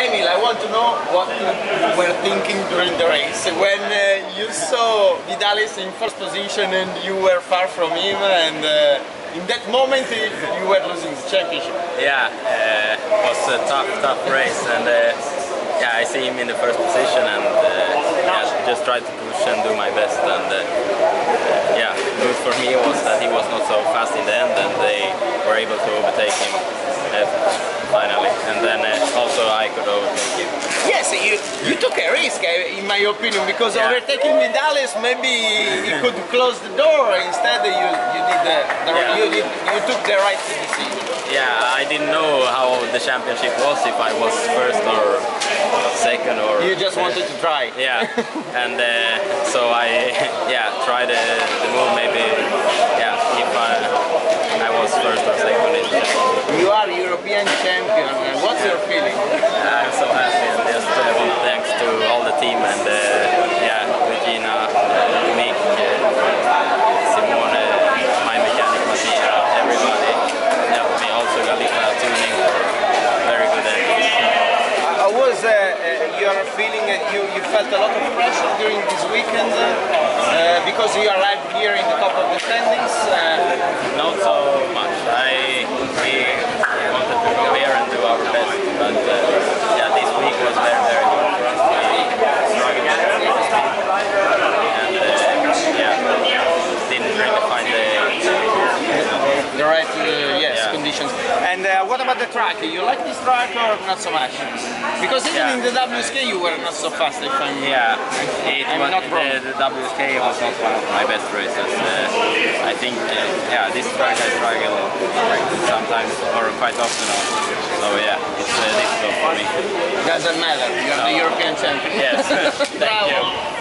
Emil, I want to know what you were thinking during the race when uh, you saw Vidalis in first position and you were far from him, and uh, in that moment you were losing the championship. Yeah, uh, it was a tough, tough race, and uh, yeah, I see him in the first position, and uh, yeah, just try to push and do my best, and uh, yeah, good for me was that he was not so fast in the end, and they were able to overtake him uh, finally, and then uh, also I could overtake. Yes, you, you took a risk, uh, in my opinion, because Yeah. overtaking Vidalis, maybe he could close the door. Instead, you, you did the, the Yeah. you, did, you took the right decision. Yeah, I didn't know how the championship was, if I was first or second or... You just wanted to try. Yeah, and uh, so I yeah tried uh, the move maybe yeah if I, I was first or second in the. You are European champion. What's your feeling? I'm so happy and just uh, want thanks to all the team and uh, yeah Regina, uh, Mick, uh, Simone, my mechanic Mattia, everybody helped me. Also Galita tuning for very good engine. How uh, uh, your feeling? Uh, you, you felt a lot of pressure during this weekend uh, uh, because you arrived here in the top of the standings. Uh, Not so much. I we wanted to go here and do our best, but uh, yeah, this week was very very good for us. We struggled with the speed, and uh, yeah, didn't really find the the right. Conditions. And uh, what about the track? You like this track or not so much? Because even Yeah. in the WSK you were not so fast. If I'm yeah. It I'm was not wrong. the, the WSK was not one of my best races. Uh, I think uh, yeah, this track I struggle sometimes or quite often. Also. So yeah, it's uh, difficult for me. Doesn't matter. You're the European champion. Yes. Thank Bravo.